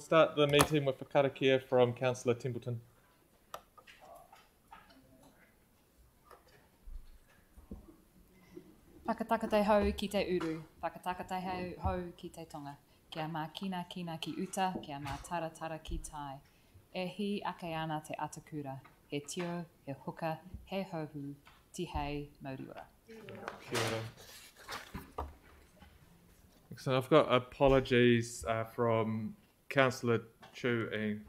Start the meeting with a karakia from Councillor. Whakataka te hau ki te uru, hau, ki te tonga. Kia mā kina kina ki uta, kia mā tara tara ki tai. E hi ake ana te atakura, he tio, he huka, he hohu, ti hei, mauri ora. Kia ora. So I've got apologies uh, from Councillor Chu and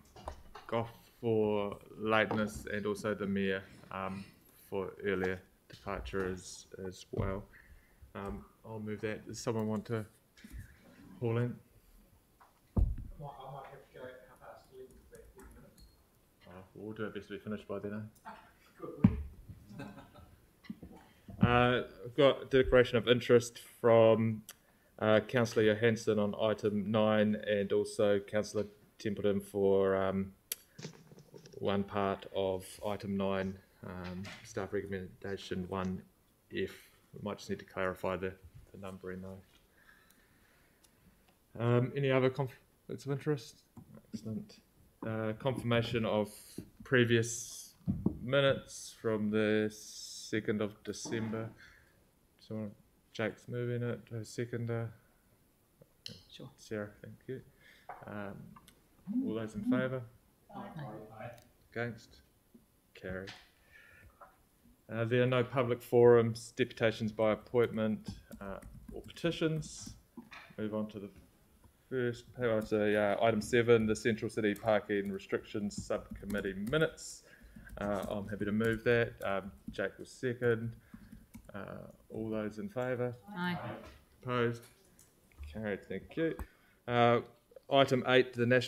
Gough for lateness and also the Mayor um, for earlier departure as, as well. Um, I'll move that. Does someone want to call in? I might have to go at half past eleven for that ten minutes. Oh, we'll do our best to be finished by then. Eh? Good. Uh, I've got a declaration of interest from uh, Councillor Johanson on item nine and also Councillor Templeton for um, one part of item nine, um, staff recommendation one F. We might just need to clarify the, the numbering though. Um, any other conflicts of interest? Excellent. Uh, confirmation of previous minutes from the 2nd of December. So Jake's moving it to a seconder. Sure. Sarah, thank you. Um, all those in favour? Against? Carry. Uh, there are no public forums, deputations by appointment, uh, or petitions. Move on to the first, a, uh, item seven, the Central City Parking Restrictions Subcommittee minutes. Uh, I'm happy to move that. Um, Jake will second. Uh, all those in favour? Aye. Opposed? Carried, thank you. Uh, item eight, the National